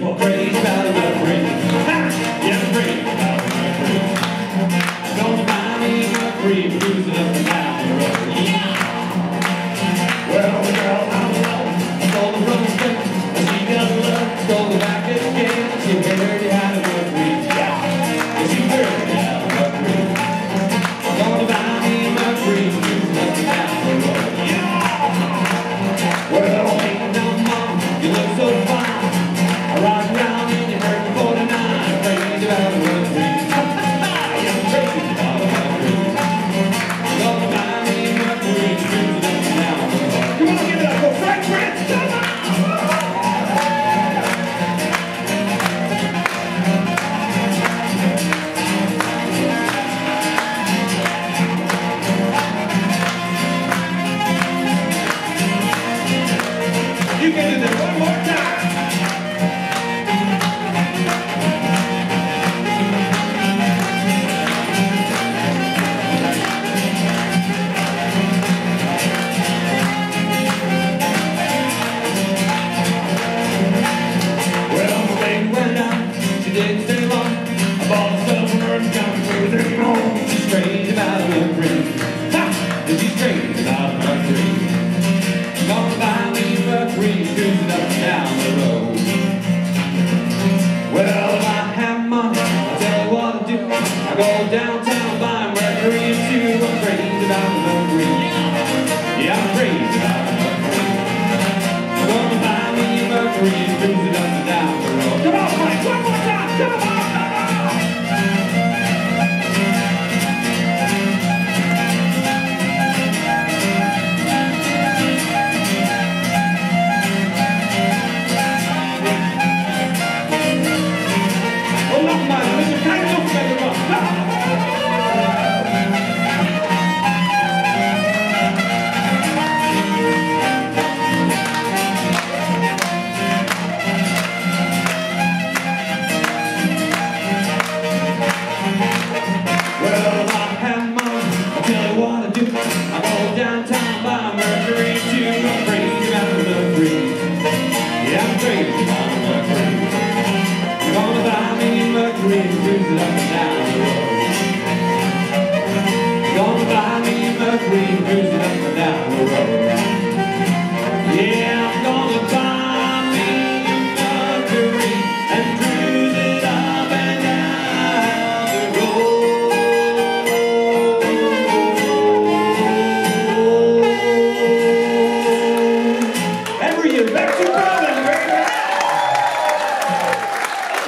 for praise God, Yeah, free, Don't buy me, a free, we're losing up the fall somewhere down further home. She's. Ha! And she's straight about my dream. Gonna buy me a green cruising up and down the road. Well, if I have money, I'll tell you what I do. I go downtown, buy a green, and. I'm crazy about the green. Yeah, I'm crazy about the green. Gonna buy me a Mercury and cruising up and down the road. Come on, Mike, one more time, come on!